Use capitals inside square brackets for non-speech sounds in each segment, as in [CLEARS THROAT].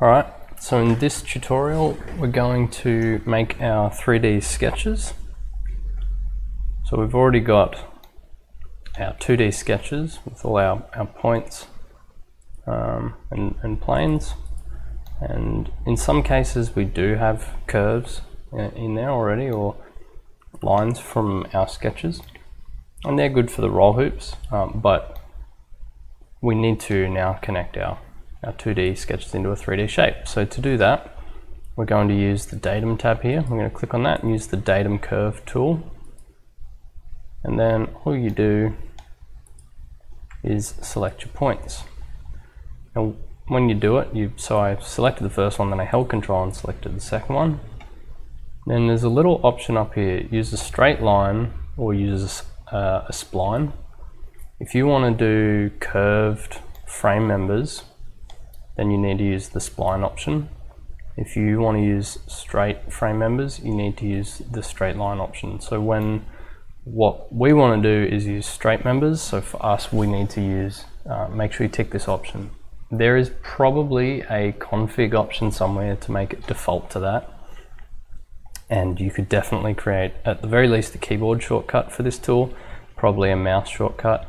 Alright, so in this tutorial we're going to make our 3D sketches. So we've already got our 2D sketches with all our, our points um, and, and planes and in some cases we do have curves in there already or lines from our sketches and they're good for the roll hoops um, but we need to now connect our our 2D sketches into a 3D shape. So to do that, we're going to use the datum tab here. We're going to click on that and use the datum curve tool. And then all you do is select your points. And when you do it, you so I selected the first one, then I held control and selected the second one. Then there's a little option up here, use a straight line or use uh, a spline. If you want to do curved frame members, then you need to use the spline option. If you want to use straight frame members, you need to use the straight line option. So when what we want to do is use straight members, so for us we need to use, uh, make sure you tick this option. There is probably a config option somewhere to make it default to that. And you could definitely create, at the very least, a keyboard shortcut for this tool, probably a mouse shortcut.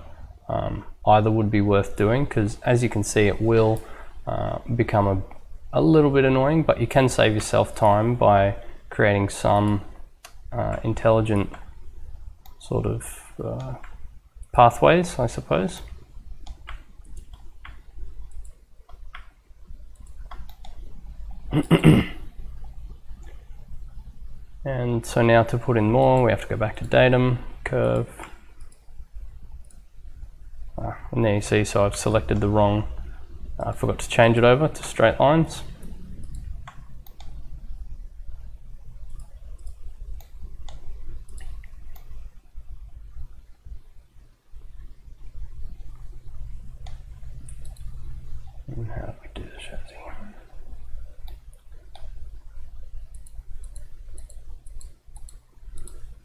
Um, either would be worth doing because as you can see it will uh, become a, a little bit annoying, but you can save yourself time by creating some uh, intelligent sort of uh, pathways, I suppose. [CLEARS THROAT] and so now to put in more, we have to go back to datum, curve, uh, and there you see, so I've selected the wrong Uh, I forgot to change it over to straight lines.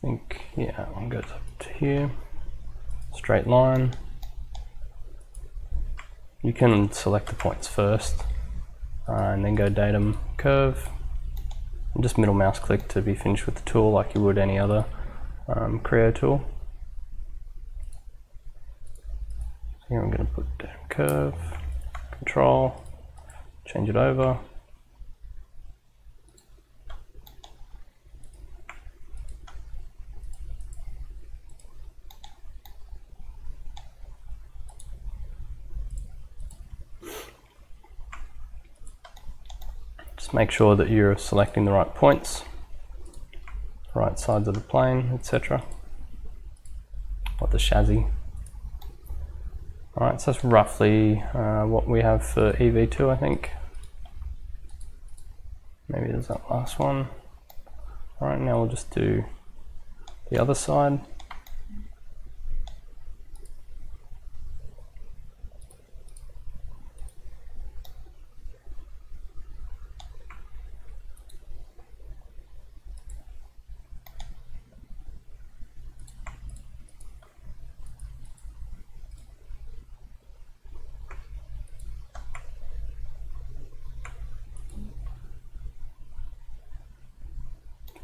I think, yeah, one goes up to here, straight line. You can select the points first uh, and then go datum curve and just middle mouse click to be finished with the tool like you would any other um, Creo tool. Here I'm going to put datum curve, control, change it over. Make sure that you're selecting the right points, right sides of the plane, etc. What the chassis. Alright, so that's roughly uh, what we have for EV2, I think. Maybe there's that last one. Alright, now we'll just do the other side.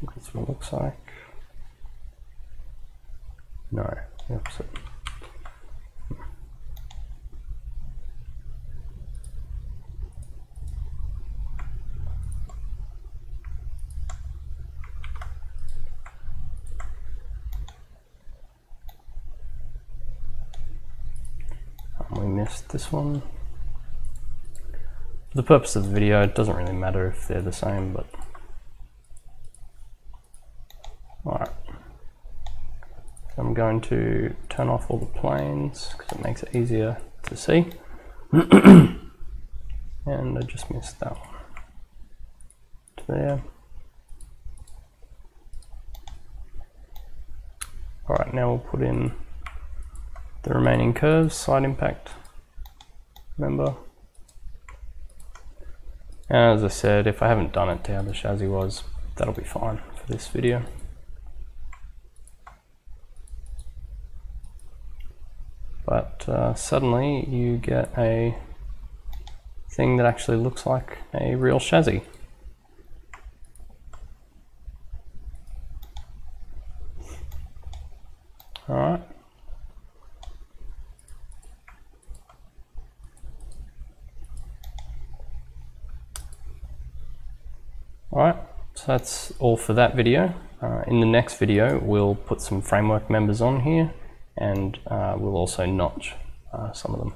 That's what it looks like. No, the opposite. we missed this one. For the purpose of the video, it doesn't really matter if they're the same, but I'm going to turn off all the planes because it makes it easier to see. [CLEARS THROAT] and I just missed that one. To there. Alright, now we'll put in the remaining curves, side impact, remember. As I said, if I haven't done it to how the chassis was, that'll be fine for this video. But uh, suddenly you get a thing that actually looks like a real chassis. Alright. Alright, so that's all for that video. Uh, in the next video, we'll put some framework members on here and uh, we'll also notch uh, some of them.